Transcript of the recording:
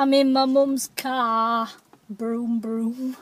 I'm in my mum's car. Broom, broom.